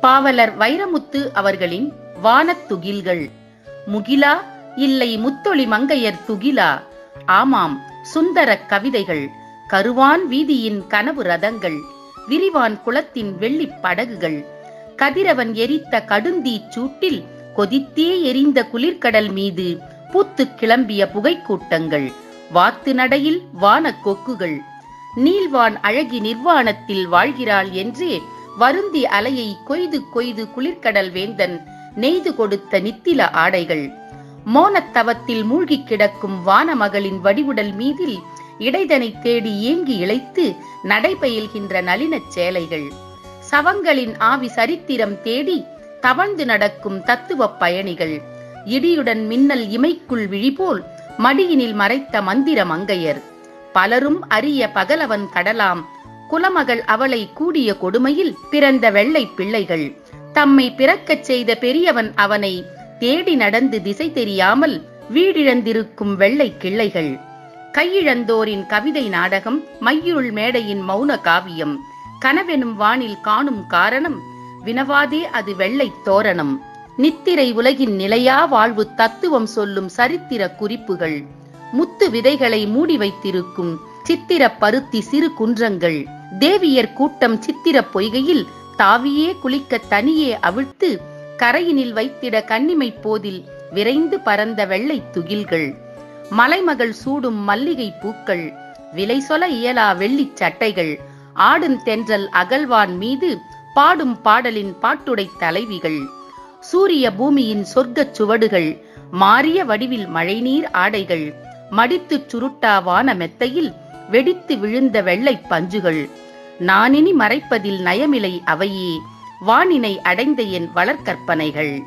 பாவலர் வைரமுத்து அவர்களின் வானத்துகில்கள் முகிலா இல்லை முத்தொளி மங்கையர் துகிலா. ஆமாம் சுந்தர கவிதைகள் கருவான் வீதியின் கனவு ரதங்கள் விரிவான் குளத்தின் வெள்ளி படகுகள். கதிரவன் எரித்த கடுந்தீ சூட்டில் கொதித்தே எரிந்த குளிர்கடல் மீது பூத்து கிளம்பிய புகைக்கூட்டங்கள் வாத்து நடையில் வான கொக்குகள். நீல்வான் அழகி நிர்வாணத்தில் வாழ்கிறாள் என்றே வருந்தி அலையை கொய்து கொய்து குளிர்கடல் வேந்தன் நெய்து கொடுத்த நித்தில ஆடைகள். மோனத்தவத்தில் மூழ்கிக் கிடக்கும் வானமகளின் வடிவுடல் மீதில் இடைதனை தேடி ஏங்கி இழைத்து நடைபெயல்கின்ற நளினச் சேலைகள். சவங்களின் ஆவி சரித்திரம் தேடி தவழ்ந்து நடக்கும் தத்துவ பயணிகள். இடியுடன் மின்னல் இமைக்குள் விழிபோல் மடியினில் மறைத்த மந்திர மங்கையர். பலரும் அரிய பகலவன் கடலாம் குலமகள் அவளை கூடிய கொடுமையில் பிறந்த வெள்ளை பிள்ளைகள். தம்மை பிறக்கச் செய்த பெரியவன் அவனை தேடி நடந்து திசை தெரியாமல் வீடிழந்திருக்கும் வெள்ளை கிள்ளைகள். கையிழந்தோரின் கவிதை நாடகம் மையுள் மேடையின் மௌன காவியம். கனவெனும் வானில் காணும் காரணம் வினவாதே அது வெள்ளை தோரணம். நித்திரை உலகின் நிலையா வாழ்வு தத்துவம் சொல்லும் சரித்திர குறிப்புகள். முத்து விதைகளை மூடி வைத்திருக்கும் சித்திர பருத்தி சிறு குன்றங்கள். தேவியர் கூட்டம் சித்திர பொய்கையில் தாவியே குளிக்க தனியே அவிழ்த்து கரையினில் வைத்திட கண்ணிமை போதில் விரைந்து பறந்த வெள்ளை துகில்கள். மலைமகள் சூடும் மல்லிகை பூக்கள் விலை சொல இயலா வெள்ளிச் சட்டைகள் ஆடும் தென்றல் அகழ்வான் மீது பாடும் பாடலின் பாட்டுடை தலைவிகள். சூரிய பூமியின் சொர்க்கச் சுவடுகள் மாறிய வடிவில் மழைநீர் ஆடைகள் மடித்துச் சுருட்டா வான மெத்தையில் வெடித்து விழுந்த வெள்ளைப் பஞ்சுகள். நானினி மறைப்பதில் நயமிலை அவையே வானினை அடைந்த என் வளர்க்கற்பனைகள்.